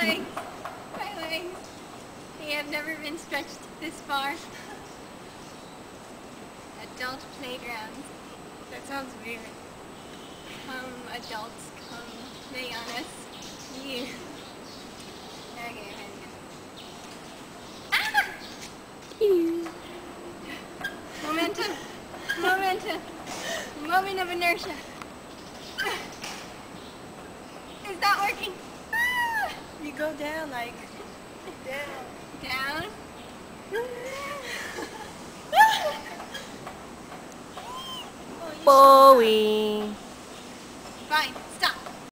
legs. My legs. They have never been stretched this far. Adult playgrounds. That sounds weird. Come, adults, come lay on us. You. Okay, ready. Ah! Momentum. Momentum. Moment of inertia. Is that working? You go down like down. Down. Oh, Bowie.